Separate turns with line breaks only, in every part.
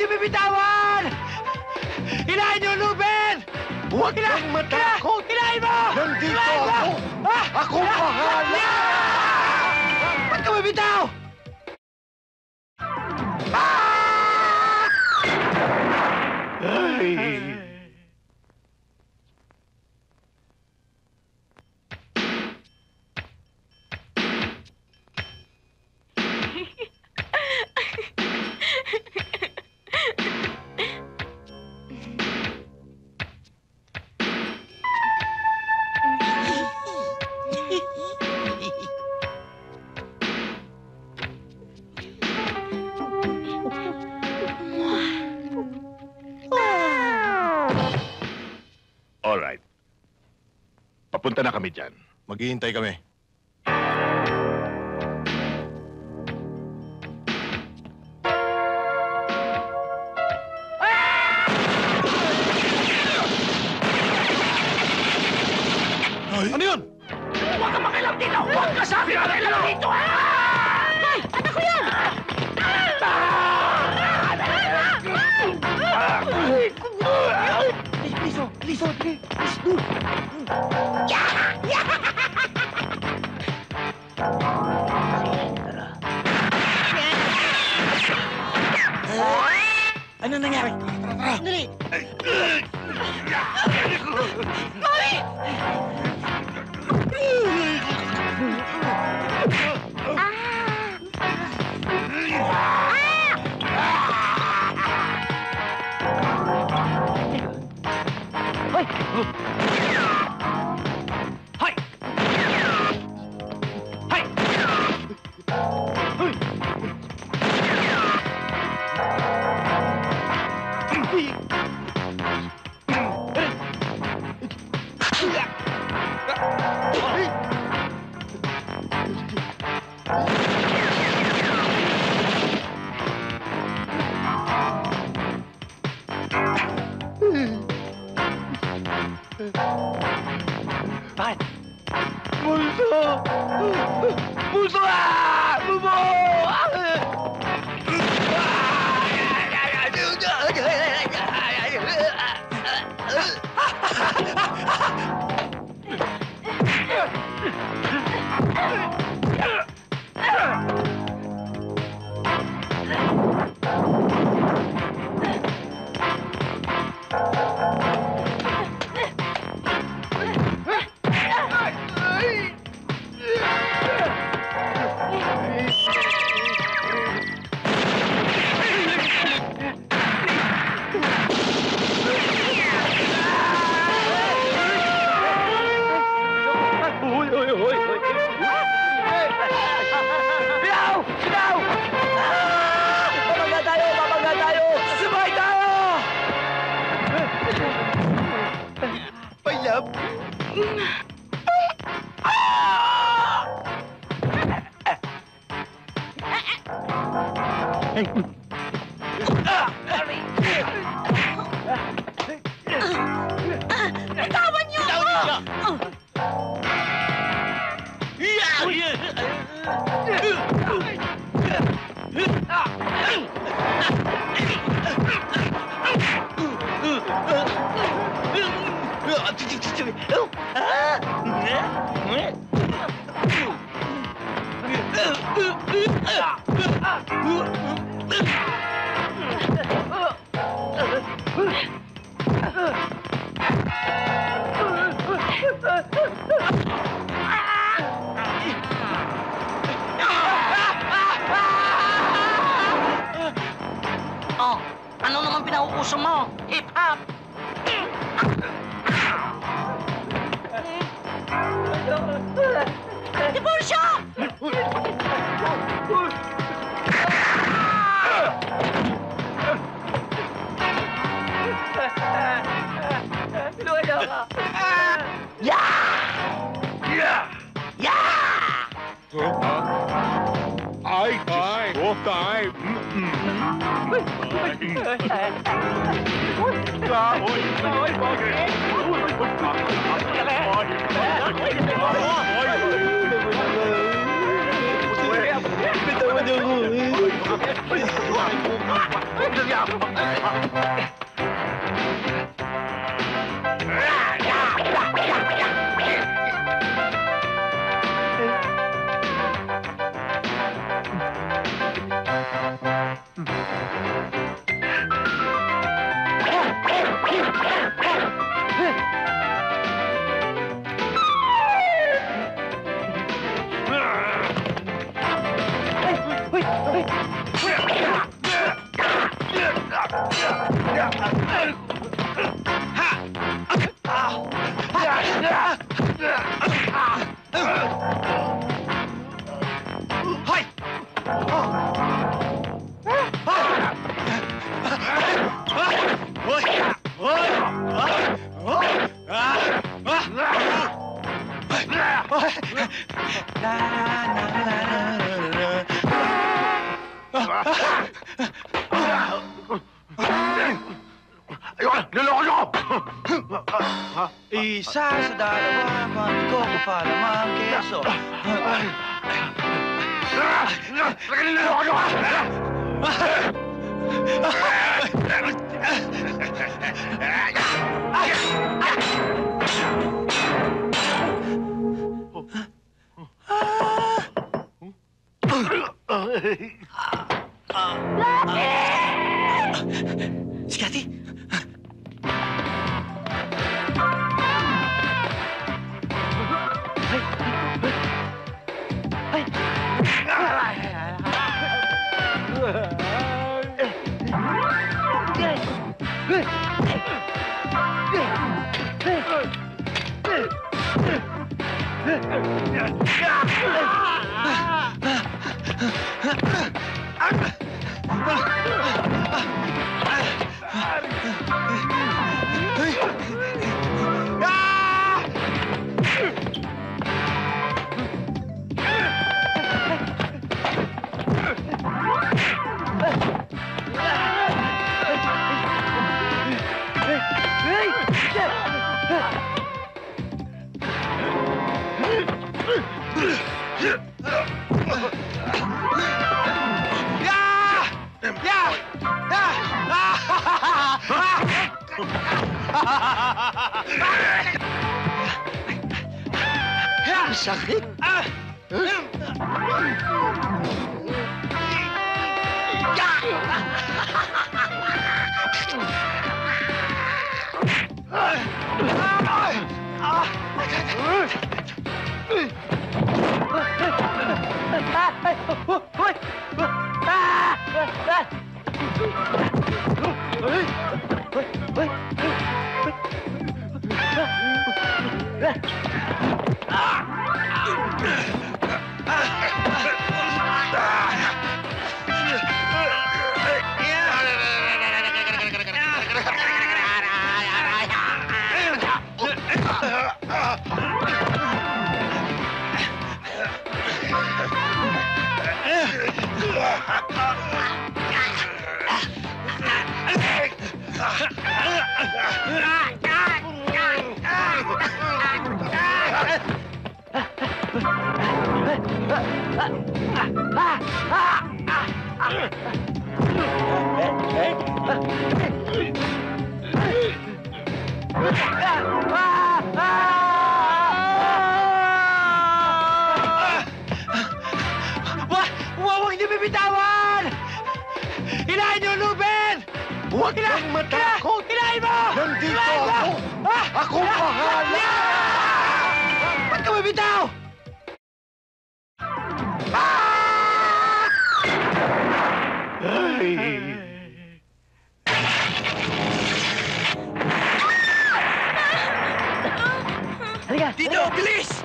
hindi bibitawan! Hilahin niyo, Ruben!
Huwag kang matakot!
Hilahin mo!
Nandito
Hilahin mo!
ako!
Ah!
Ako bahala!
Ba't ka bibitaw?
Ay!
Papunta na kami dyan.
Maghihintay kami. Ano yun?
Huwag ka makialam dito! Huwag ka sa akin makialam dito! Ay! Anak ko yan! Liso! Liso! Liso! Ano nangyari? Dali! Hay! Bakit? Multo! Multo ah! Bubo!
Oh,
Ay! Ay! Oh, tay!
Bitawan niyo ako.
Niloko niyo ako!
Isa sa dalawa, mami ko, kapalamang keso.
Talaga niloko niyo ako!
Si Cathy!
Sakit!
Wa! Huwag niyo bibitawan! Hilahin niyo, Ruben!
Huwag kang matakot!
Hilahin mo!
Nandito
Hilahin mo!
ako!
Ah!
Ako bahala!
Ba't ka bibitaw?
Halika!
Dito, bilis!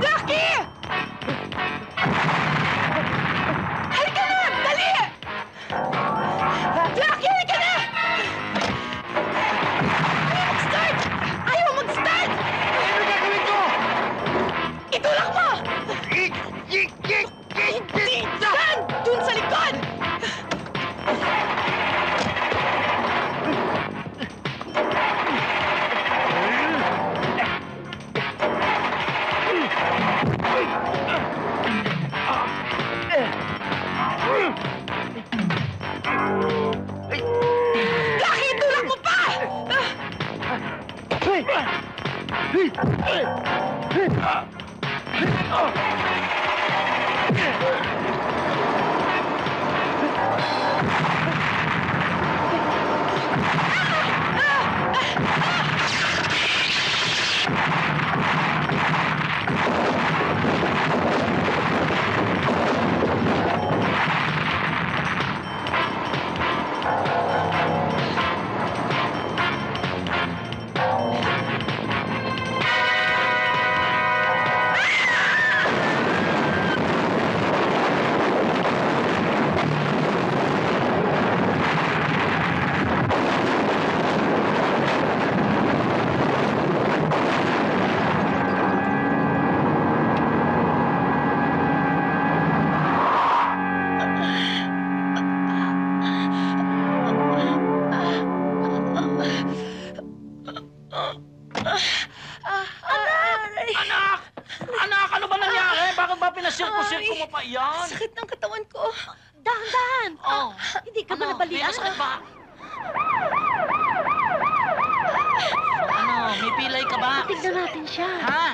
Lucky!
Tignan natin siya.
Ha?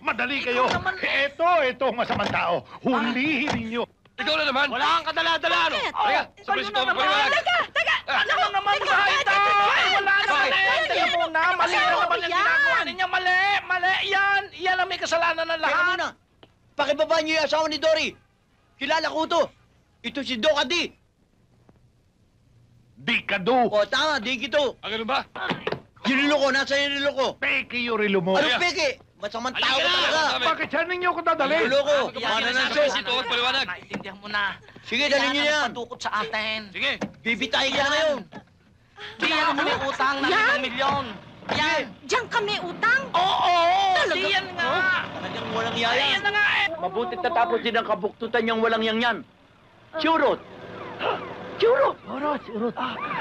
Madali kayo!
Naman.
Ito, ito ang masamang tao. Hulihin ninyo!
Ikaw na naman!
Wala kang kadala-dala, ano?
Oh,
sabay sa
na naman.
paliwanag.
Teka! Teka!
Ano na naman ba ito? Ay, wala naman
Bakit?
eh. Teka muna. Mali na naman ang ginagawa ninyo. Mali. Mali. Yan. Yan ang may kasalanan ng
Teka
lahat.
muna. Pakibaba niyo yung asawa ni Dory. Kilala ko to. Ito si Doc Adi.
Di ka do!
O, tama, di kito.
Ah, ganun ba?
Niloloko, nasa niloloko.
Peke yung relo mo.
Ano peke? Masamang tao ka talaga.
Bakit saan ninyo ko dadali?
Niloloko.
Yan,
Ano na siya?
yan,
paliwanag.
Naiintindihan mo na.
Sige, dalhin niyo yan.
Padukot sa atin.
Sige.
Bibitayin ka na ngayon.
Di yan kami utang ng
Yan.
ilang milyon. Yan.
Diyan kami utang.
Oo.
Talaga?
Di yan nga.
Talagang walang
Ay,
yaya.
yan na nga eh.
Mabuti tatapos din ang kabuktutan niyang walang yang yan. Churot! Churot! Churot, churot.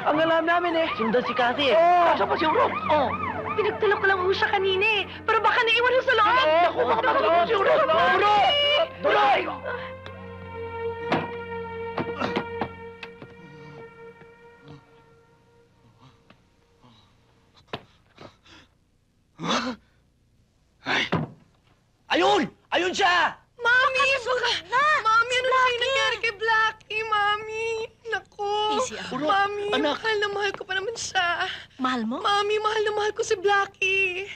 ang alam namin eh, sundan si Cathy eh. Oh. Saan pa si Urot?
Oh, pinagtala ko lang ho siya kanina eh. Pero baka naiwan ho sa loob.
Naku, baka matulog si Urot! Urot! Tuloy! Anak.
mahal na mahal ko pa naman siya.
Mahal mo?
Mami, mahal na mahal ko si Blackie.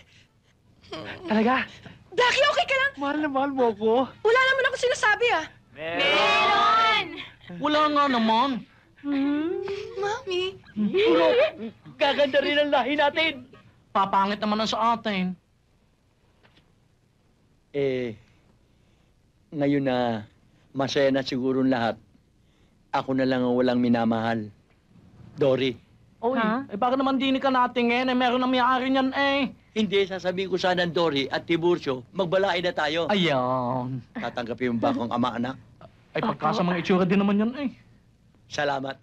Talaga?
Blackie, okay ka lang?
Mahal na mahal mo ko.
Wala naman ako sinasabi ah.
Wala nga naman.
Mami.
Urot, gaganda rin ang lahi natin.
Papangit naman ang sa atin.
Eh, ngayon na masaya na siguro lahat, ako na lang ang walang minamahal. Dory,
Oy, eh bakit naman di ka natingin? Eh, meron na may-ari niyan eh.
hindi sasabihin ko sana ng Dory at Tiburcio, magbalay na tayo.
Ayan.
Tatanggapin mo ba akong ama-anak?
Ay, pagkasamang itsura din naman yan eh.
Salamat.